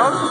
down.